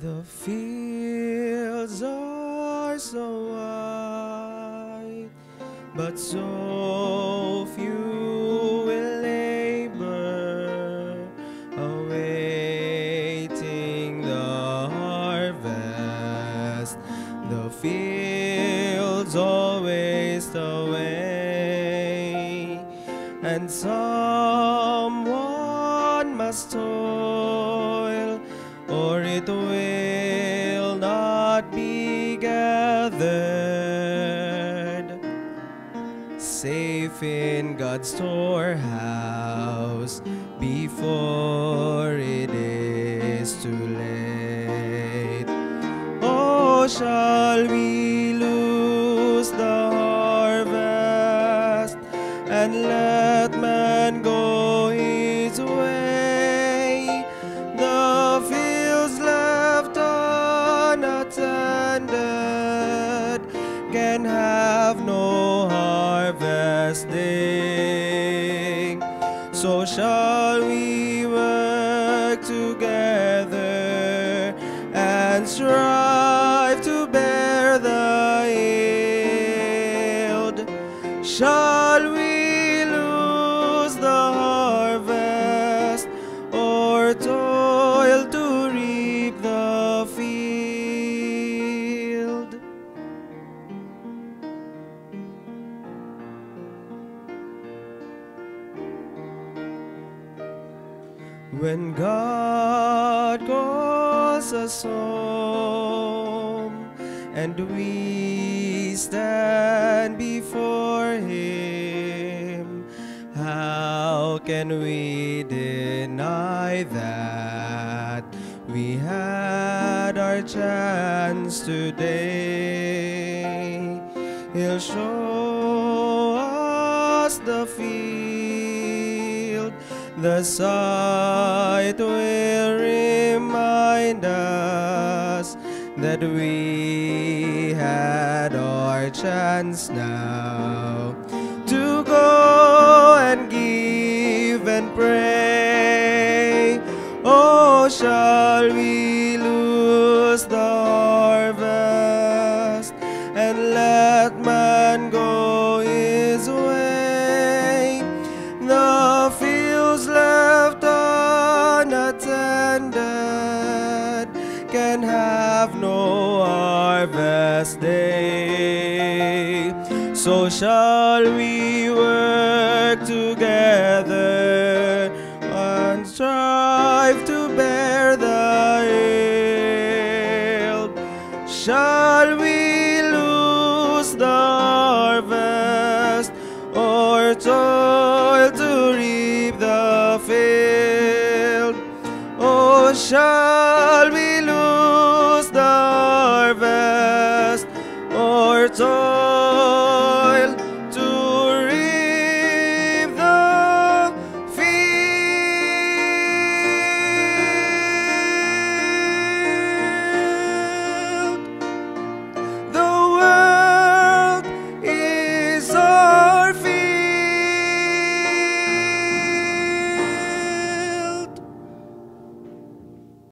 The fields are so wide, but so few will labor, awaiting the harvest. The fields all waste away, and someone must toil, or it will gathered. Safe in God's storehouse before it is too late. Oh, shall we can have no harvesting. So shall we work together and strive to bear the yield. Shall When God calls us home and we stand before Him, how can we deny that we had our chance today? He'll show us the field, the sight will remind us that we had our chance now to go and give and pray. Oh, shall we lose So shall we work together and strive to bear the yield. Shall we lose the harvest or toil to reap the field? Oh, shall